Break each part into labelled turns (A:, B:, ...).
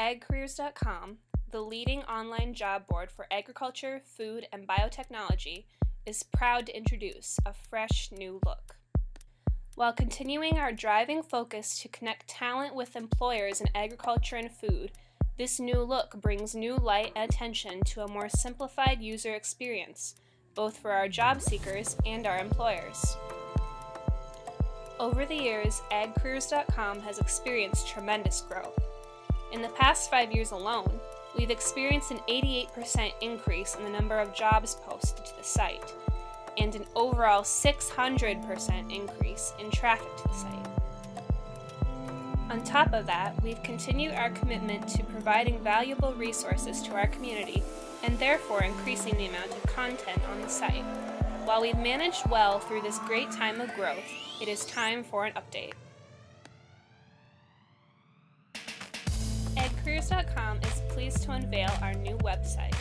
A: AgCareers.com, the leading online job board for agriculture, food, and biotechnology, is proud to introduce a fresh new look. While continuing our driving focus to connect talent with employers in agriculture and food, this new look brings new light and attention to a more simplified user experience, both for our job seekers and our employers. Over the years, agcareers.com has experienced tremendous growth. In the past five years alone, we've experienced an 88% increase in the number of jobs posted to the site, and an overall 600% increase in traffic to the site. On top of that, we've continued our commitment to providing valuable resources to our community and therefore increasing the amount of content on the site. While we've managed well through this great time of growth, it is time for an update. Pleased to unveil our new website.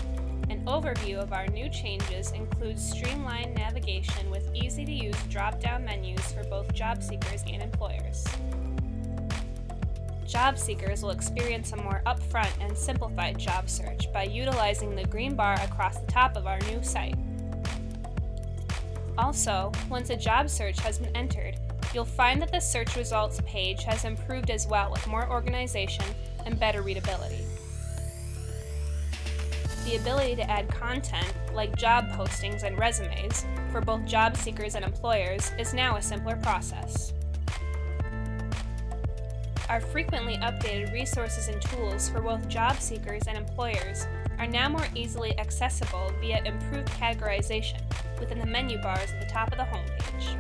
A: An overview of our new changes includes streamlined navigation with easy to use drop down menus for both job seekers and employers. Job seekers will experience a more upfront and simplified job search by utilizing the green bar across the top of our new site. Also, once a job search has been entered, you'll find that the search results page has improved as well with more organization and better readability. The ability to add content, like job postings and resumes, for both job seekers and employers is now a simpler process. Our frequently updated resources and tools for both job seekers and employers are now more easily accessible via improved categorization within the menu bars at the top of the homepage.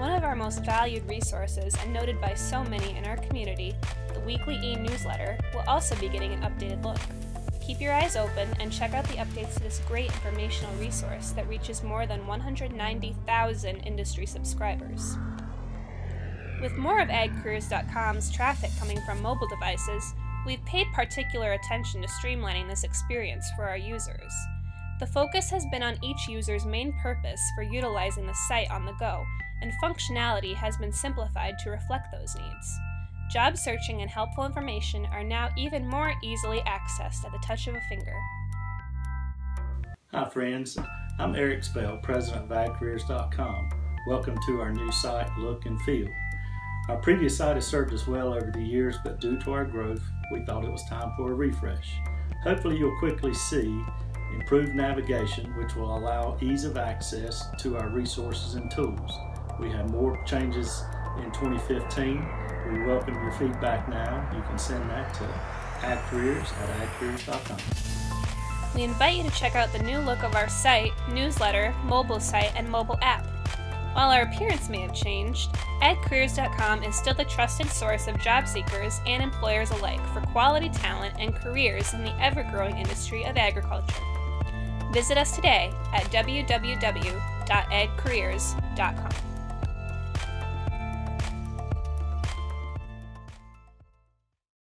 A: One of our most valued resources and noted by so many in our community, the weekly e-newsletter, will also be getting an updated look. Keep your eyes open and check out the updates to this great informational resource that reaches more than 190,000 industry subscribers. With more of agcareers.com's traffic coming from mobile devices, we've paid particular attention to streamlining this experience for our users. The focus has been on each user's main purpose for utilizing the site on the go, and functionality has been simplified to reflect those needs. Job searching and helpful information are now even more easily accessed at the touch of a finger.
B: Hi friends, I'm Eric Spell, president of AgCareers.com. Welcome to our new site, look and feel. Our previous site has served us well over the years, but due to our growth, we thought it was time for a refresh. Hopefully you'll quickly see improved navigation, which will allow ease of access to our resources and tools. We have more changes in 2015. We welcome your feedback now. You can send that to agcareers at agcareers.com.
A: We invite you to check out the new look of our site, newsletter, mobile site, and mobile app. While our appearance may have changed, AgCareers.com is still the trusted source of job seekers and employers alike for quality talent and careers in the ever growing industry of agriculture. Visit us today at www.agcareers.com.